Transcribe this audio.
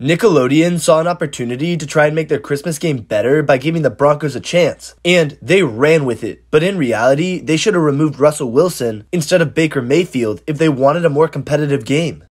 Nickelodeon saw an opportunity to try and make their Christmas game better by giving the Broncos a chance, and they ran with it. But in reality, they should have removed Russell Wilson instead of Baker Mayfield if they wanted a more competitive game.